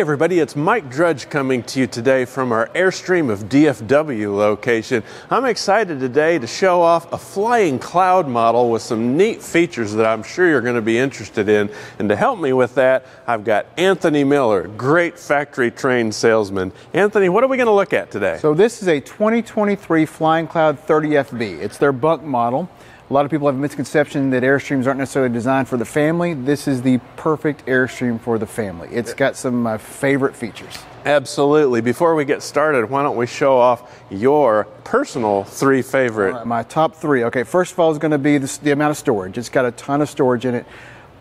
Hey everybody, it's Mike Drudge coming to you today from our Airstream of DFW location. I'm excited today to show off a flying cloud model with some neat features that I'm sure you're going to be interested in. And to help me with that, I've got Anthony Miller, great factory trained salesman. Anthony, what are we going to look at today? So this is a 2023 Flying Cloud 30FB. It's their bunk model. A lot of people have a misconception that Airstreams aren't necessarily designed for the family. This is the perfect Airstream for the family. It's got some of my favorite features. Absolutely. Before we get started, why don't we show off your personal three favorite? Right, my top three. Okay, first of all is going to be the, the amount of storage. It's got a ton of storage in it,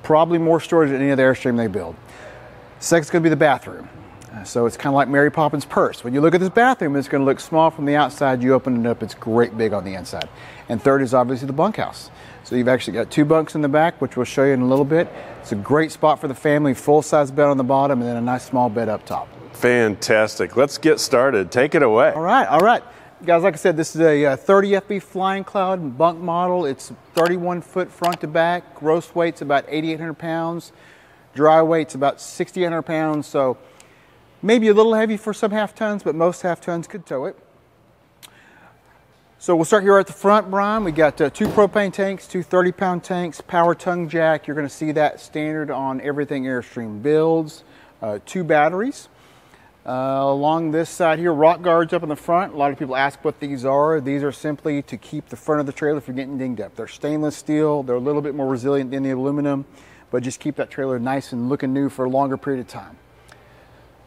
probably more storage than any other Airstream they build. Second is going to be the bathroom. So it's kind of like Mary Poppins' purse. When you look at this bathroom, it's going to look small from the outside. You open it up, it's great big on the inside. And third is obviously the bunkhouse. So you've actually got two bunks in the back, which we'll show you in a little bit. It's a great spot for the family, full size bed on the bottom, and then a nice small bed up top. Fantastic. Let's get started. Take it away. All right, all right. Guys, like I said, this is a uh, 30 FB Flying Cloud bunk model. It's 31 foot front to back. Gross weight's about 8,800 pounds. Dry weight's about 6,800 pounds. So maybe a little heavy for some half tons, but most half tons could tow it. So we'll start here at the front, Brian. We got uh, two propane tanks, two 30 pound tanks, power tongue jack. You're gonna see that standard on everything Airstream builds. Uh, two batteries. Uh, along this side here, rock guards up in the front. A lot of people ask what these are. These are simply to keep the front of the trailer from getting dinged up. They're stainless steel. They're a little bit more resilient than the aluminum, but just keep that trailer nice and looking new for a longer period of time.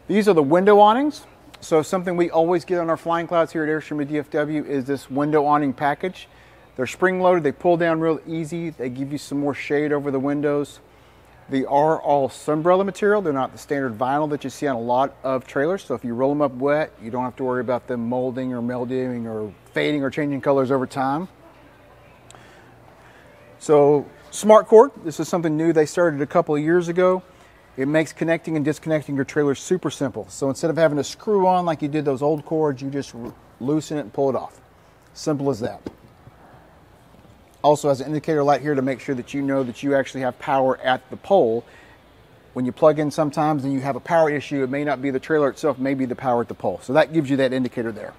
These are the window awnings. So something we always get on our flying clouds here at Airstream DFW is this window awning package. They're spring loaded, they pull down real easy, they give you some more shade over the windows. They are all sunbrella material. They're not the standard vinyl that you see on a lot of trailers. So if you roll them up wet, you don't have to worry about them molding or melding or fading or changing colors over time. So smart cord, this is something new they started a couple of years ago. It makes connecting and disconnecting your trailer super simple. So instead of having to screw on like you did those old cords, you just loosen it and pull it off. Simple as that. Also has an indicator light here to make sure that you know that you actually have power at the pole. When you plug in sometimes and you have a power issue, it may not be the trailer itself, may be the power at the pole. So that gives you that indicator there.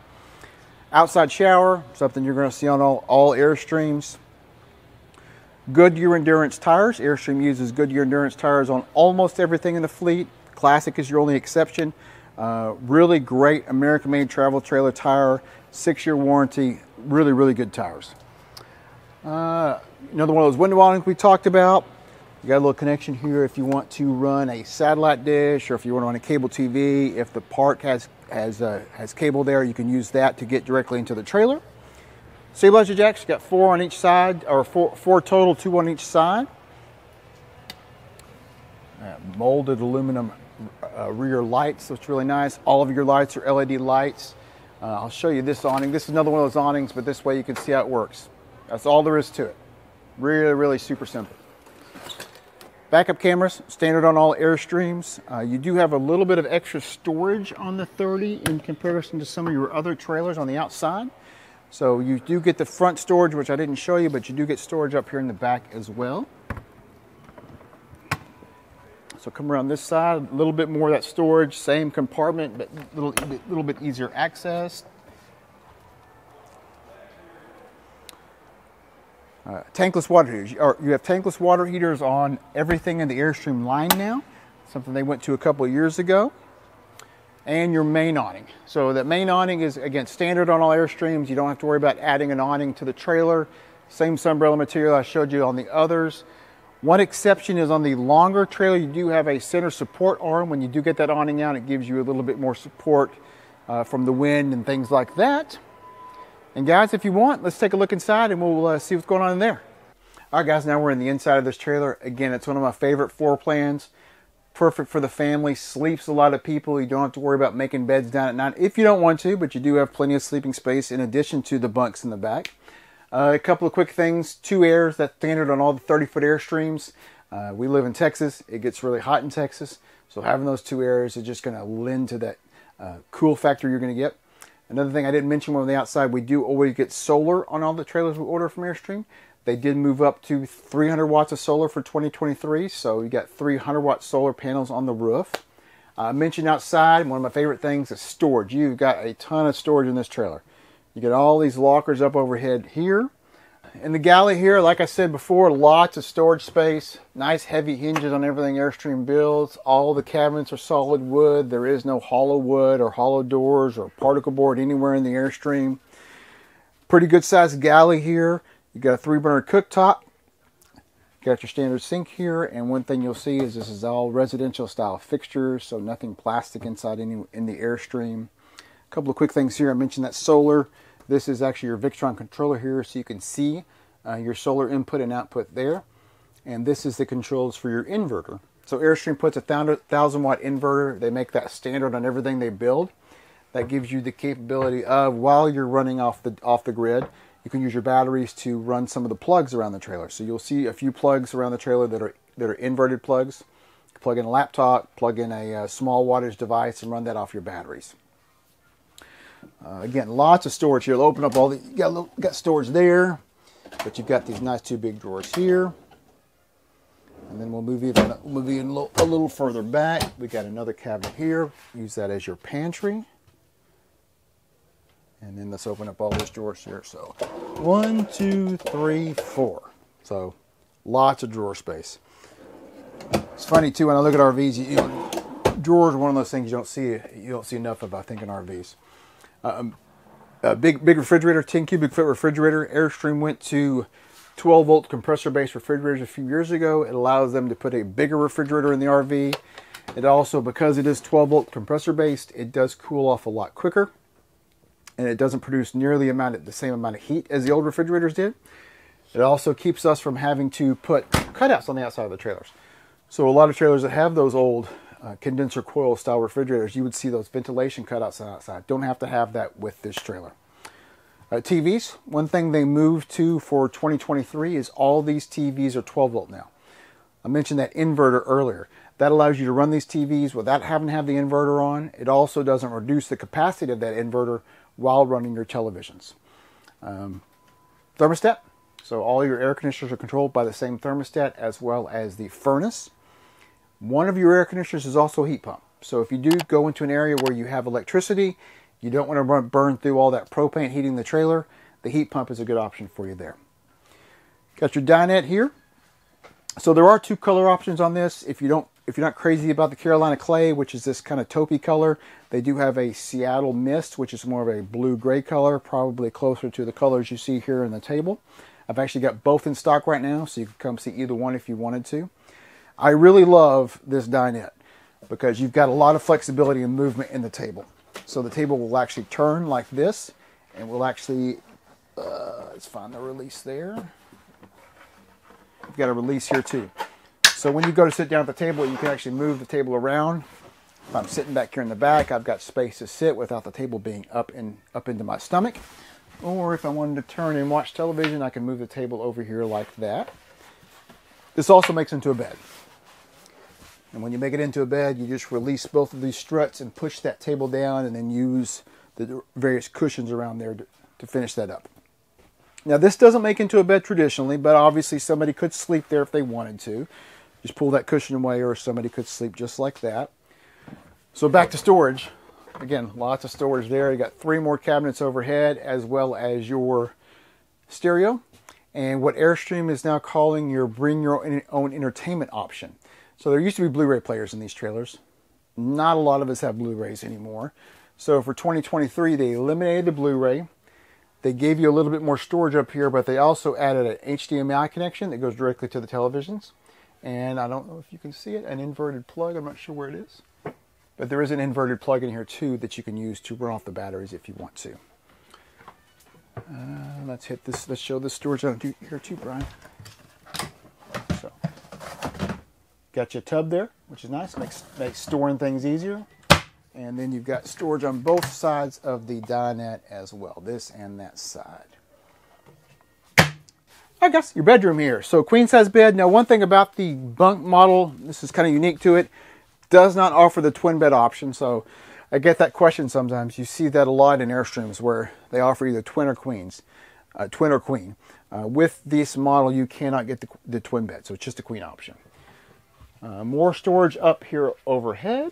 Outside shower, something you're going to see on all, all Airstreams. Goodyear Endurance tires. Airstream uses Goodyear Endurance tires on almost everything in the fleet. Classic is your only exception. Uh, really great American made travel trailer tire, six year warranty, really, really good tires. Uh, another one of those window awnings we talked about. You got a little connection here if you want to run a satellite dish or if you want to run a cable TV. If the park has, has, uh, has cable there, you can use that to get directly into the trailer. Stabilizer jacks, you got four on each side, or four, four total, two on each side. Uh, molded aluminum uh, rear lights, it's really nice. All of your lights are LED lights. Uh, I'll show you this awning. This is another one of those awnings, but this way you can see how it works. That's all there is to it. Really, really super simple. Backup cameras, standard on all Airstreams. Uh, you do have a little bit of extra storage on the 30 in comparison to some of your other trailers on the outside. So you do get the front storage, which I didn't show you, but you do get storage up here in the back as well. So come around this side, a little bit more of that storage, same compartment, but a little, little bit easier access. Uh, tankless water heaters. You have tankless water heaters on everything in the Airstream line now. Something they went to a couple years ago and your main awning. So that main awning is again standard on all Airstreams. You don't have to worry about adding an awning to the trailer. Same sunbrella material I showed you on the others. One exception is on the longer trailer, you do have a center support arm. When you do get that awning out, it gives you a little bit more support uh, from the wind and things like that. And guys, if you want, let's take a look inside and we'll uh, see what's going on in there. All right, guys, now we're in the inside of this trailer. Again, it's one of my favorite floor plans perfect for the family, sleeps a lot of people. You don't have to worry about making beds down at night if you don't want to, but you do have plenty of sleeping space in addition to the bunks in the back. Uh, a couple of quick things two airs that's standard on all the 30 foot Airstreams. Uh, we live in Texas, it gets really hot in Texas, so having those two airs is just going to lend to that uh, cool factor you're going to get. Another thing I didn't mention when on the outside, we do always get solar on all the trailers we order from Airstream. They did move up to 300 watts of solar for 2023, so you got 300 watt solar panels on the roof. Uh, I mentioned outside, one of my favorite things is storage. You've got a ton of storage in this trailer. You get all these lockers up overhead here. In the galley here, like I said before, lots of storage space. Nice heavy hinges on everything Airstream builds. All the cabinets are solid wood. There is no hollow wood or hollow doors or particle board anywhere in the Airstream. Pretty good sized galley here. You got a three burner cooktop. Got your standard sink here, and one thing you'll see is this is all residential style fixtures, so nothing plastic inside any in the Airstream. A couple of quick things here. I mentioned that solar. This is actually your Victron controller here, so you can see uh, your solar input and output there. And this is the controls for your inverter. So Airstream puts a thousand watt inverter. They make that standard on everything they build. That gives you the capability of while you're running off the off the grid, you can use your batteries to run some of the plugs around the trailer. So you'll see a few plugs around the trailer that are that are inverted plugs. Plug in a laptop, plug in a, a uh, small wattage device, and run that off your batteries. Uh, again, lots of storage here. They'll open up all the you got little, got storage there, but you've got these nice two big drawers here. And then we'll move even move even a little, a little further back. We got another cabinet here. Use that as your pantry. And then let's open up all those drawers here. So one, two, three, four. So lots of drawer space. It's funny too when I look at RVs. You, know, drawers are one of those things you don't see you don't see enough of. I think in RVs. Um, a big big refrigerator, 10 cubic foot refrigerator. Airstream went to 12 volt compressor based refrigerators a few years ago. It allows them to put a bigger refrigerator in the RV. It also, because it is 12 volt compressor based, it does cool off a lot quicker and it doesn't produce nearly amount of, the same amount of heat as the old refrigerators did. It also keeps us from having to put cutouts on the outside of the trailers. So a lot of trailers that have those old uh, condenser coil style refrigerators, you would see those ventilation cutouts on the outside. Don't have to have that with this trailer. Uh, TVs, one thing they moved to for 2023 is all these TVs are 12 volt now. I mentioned that inverter earlier. That allows you to run these TVs without having to have the inverter on. It also doesn't reduce the capacity of that inverter while running your televisions. Um, thermostat. So all your air conditioners are controlled by the same thermostat as well as the furnace. One of your air conditioners is also a heat pump. So if you do go into an area where you have electricity, you don't want to burn through all that propane heating the trailer, the heat pump is a good option for you there. Got your dinette here. So there are two color options on this. If you don't if you're not crazy about the Carolina clay, which is this kind of taupey color, they do have a Seattle mist, which is more of a blue-gray color, probably closer to the colors you see here in the table. I've actually got both in stock right now, so you can come see either one if you wanted to. I really love this dinette because you've got a lot of flexibility and movement in the table. So the table will actually turn like this, and will actually, uh, let's find the release there. You've got a release here too. So when you go to sit down at the table, you can actually move the table around. If I'm sitting back here in the back, I've got space to sit without the table being up in up into my stomach. Or if I wanted to turn and watch television, I can move the table over here like that. This also makes into a bed. And when you make it into a bed, you just release both of these struts and push that table down and then use the various cushions around there to, to finish that up. Now this doesn't make into a bed traditionally, but obviously somebody could sleep there if they wanted to. Just pull that cushion away or somebody could sleep just like that. So back to storage. Again, lots of storage there. You got three more cabinets overhead as well as your stereo and what Airstream is now calling your bring your own entertainment option. So there used to be Blu-ray players in these trailers. Not a lot of us have Blu-rays anymore. So for 2023, they eliminated the Blu-ray. They gave you a little bit more storage up here, but they also added an HDMI connection that goes directly to the televisions and I don't know if you can see it, an inverted plug. I'm not sure where it is. But there is an inverted plug in here too that you can use to run off the batteries if you want to. Uh, let's hit this. Let's show the storage on here too, Brian. So, got your tub there, which is nice. Makes, makes storing things easier. And then you've got storage on both sides of the dinette as well, this and that side. I guess your bedroom here. So queen size bed. Now one thing about the bunk model, this is kind of unique to it, does not offer the twin bed option. So I get that question sometimes. You see that a lot in Airstreams where they offer either twin or queens, uh, twin or queen. Uh, with this model, you cannot get the, the, twin bed, so it's just a queen option. Uh, more storage up here overhead.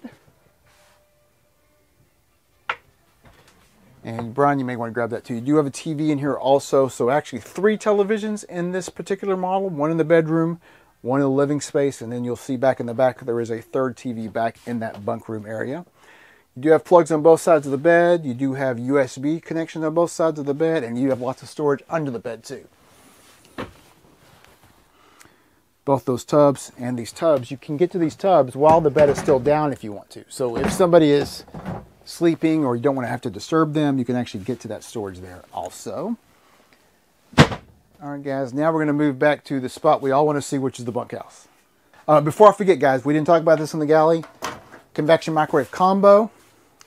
And Brian, you may want to grab that too. You do have a TV in here also, so actually three televisions in this particular model, one in the bedroom, one in the living space, and then you'll see back in the back there is a third TV back in that bunk room area. You do have plugs on both sides of the bed. You do have USB connections on both sides of the bed, and you have lots of storage under the bed too. Both those tubs and these tubs, you can get to these tubs while the bed is still down if you want to. So if somebody is sleeping or you don't want to have to disturb them, you can actually get to that storage there also. All right, guys, now we're going to move back to the spot we all want to see, which is the bunkhouse. Uh, before I forget, guys, we didn't talk about this in the galley. Convection microwave combo.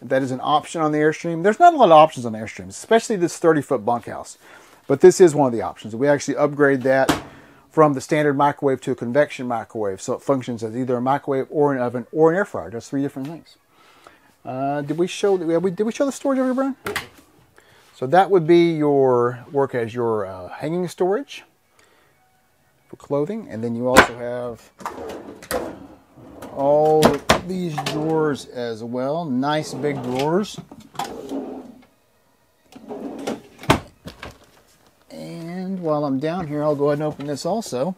That is an option on the Airstream. There's not a lot of options on the Airstream, especially this 30-foot bunkhouse. But this is one of the options. We actually upgrade that from the standard microwave to a convection microwave. So it functions as either a microwave or an oven or an air fryer. That's three different things. Uh, did we show we, did we show the storage over here, Brian? So that would be your work as your uh, hanging storage for clothing, and then you also have all these drawers as well. Nice big drawers. And while I'm down here, I'll go ahead and open this also.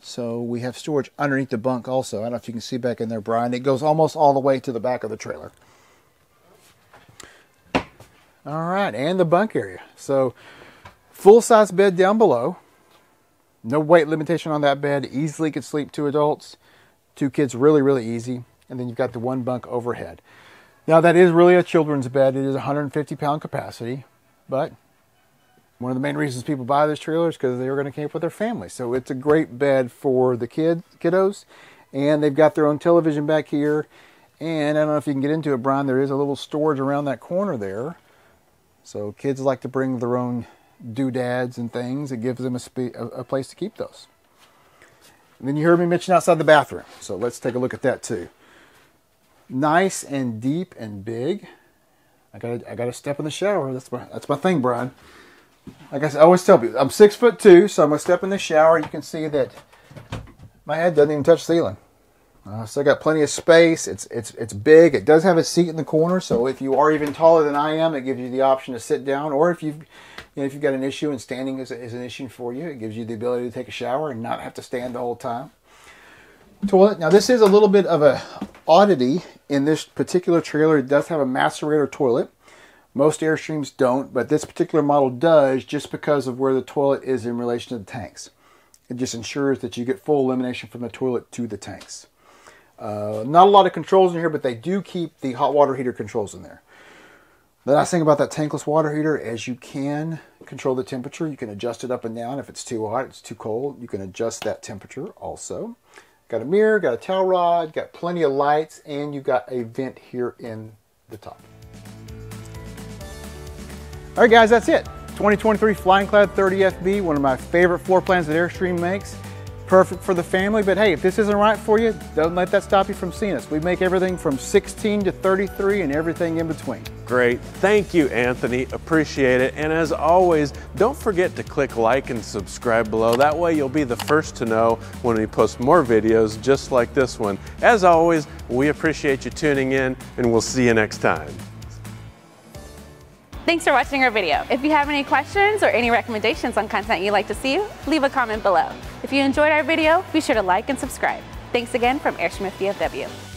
So we have storage underneath the bunk also. I don't know if you can see back in there, Brian. It goes almost all the way to the back of the trailer. All right, and the bunk area. So full size bed down below. No weight limitation on that bed. Easily could sleep two adults, two kids really, really easy. And then you've got the one bunk overhead. Now that is really a children's bed. It is 150 pound capacity, but one of the main reasons people buy this trailer is because they are going to camp with their family. So it's a great bed for the kid kiddos, and they've got their own television back here. And I don't know if you can get into it, Brian. There is a little storage around that corner there so kids like to bring their own doodads and things. It gives them a, spe- a, place to keep those. And then you heard me mention outside the bathroom. So let's take a look at that too. Nice and deep and big. I got I got to step in the shower. That's my that's my thing, Brian. Like I, said, I always tell people, I'm six foot two, so I'm gonna step in the shower. You can see that my head doesn't even touch the ceiling. Uh, so I got plenty of space. It's it's it's big. It does have a seat in the corner, so if you are even taller than I am, it gives you the option to sit down. Or if you've you know, if you've got an issue and standing is, is an issue for you, it gives you the ability to take a shower and not have to stand the whole time. Toilet. Now this is a little bit of a oddity in this particular trailer. It does have a macerator toilet. Most Airstreams don't, but this particular model does just because of where the toilet is in relation to the tanks. It just ensures that you get full elimination from the toilet to the tanks. Uh, not a lot of controls in here, but they do keep the hot water heater controls in there. The nice thing about that tankless water heater is you can control the temperature. You can adjust it up and down. If it's too hot, it's too cold, you can adjust that temperature also. Got a mirror, got a towel rod, got plenty of lights, and you got a vent here in the top. All right, guys, that's it. 2023 Flying Cloud 30FB, one of my favorite floor plans that Airstream makes perfect for the family. But hey, if this isn't right for you, don't let that stop you from seeing us. We make everything from 16 to 33 and everything in between. Great. Thank you, Anthony. Appreciate it. And as always, don't forget to click like and subscribe below. That way you'll be the first to know when we post more videos just like this one. As always, we appreciate you tuning in and we'll see you next time. Thanks for watching our video. If you have any questions or any recommendations on content you'd like to see, leave a comment below. If you enjoyed our video, be sure to like and subscribe. Thanks again from Airstream DFW.